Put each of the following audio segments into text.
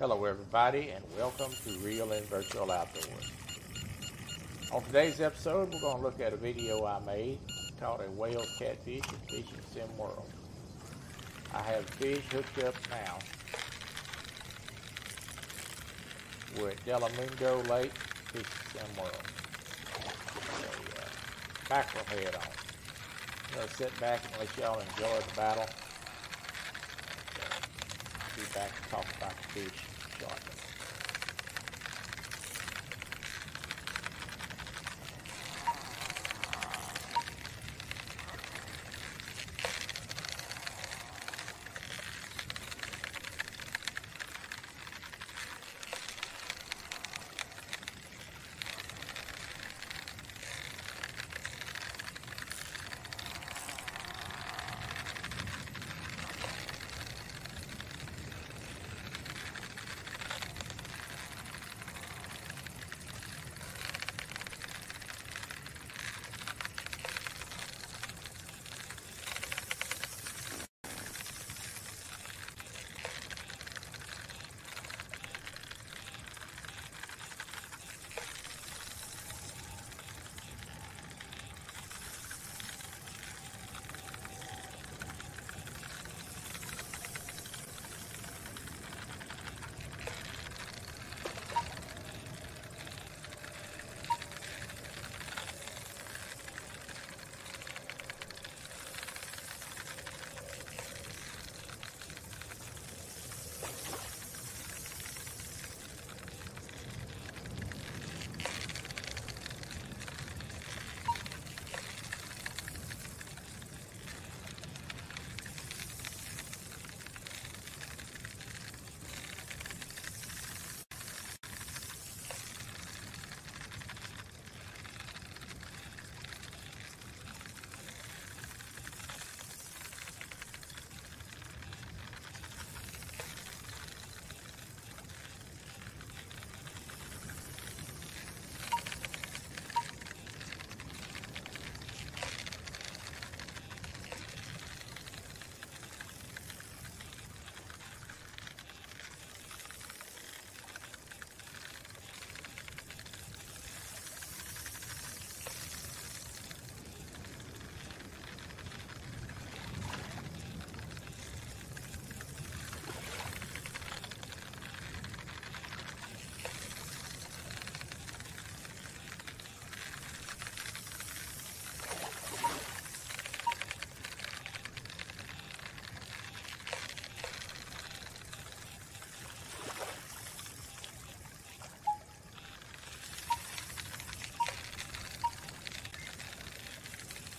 Hello, everybody, and welcome to Reel and Virtual Outdoors. On today's episode, we're going to look at a video I made called A Wels Catfish at Fishing Sim World. I have fish hooked up now. We're at Delamingo Lake, Fishing Sim World. A uh, mackerel head on. I'm going to sit back and let y'all enjoy the battle. Be back to talk about the fish shortly.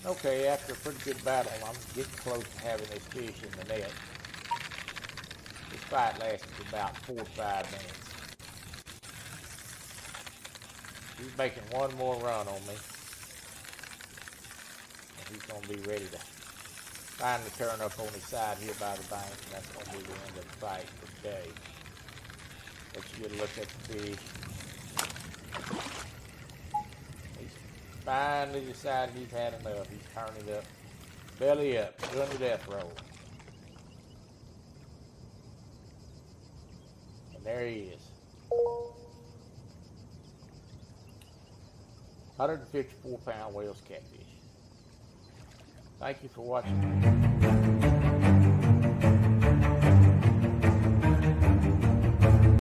Okay, after a pretty good battle, I'm getting close to having this fish in the net. This fight lasted about four or five minutes. He's making one more run on me. And he's going to be ready to finally turn up on his side here by the bank, and that's going to be the end of the fight for today. Let's get a look at the fish. Finally decided he's had enough. He's turning it up, belly up, doing the death roll. And there he is. 154 pound Wels catfish. Thank you for watching.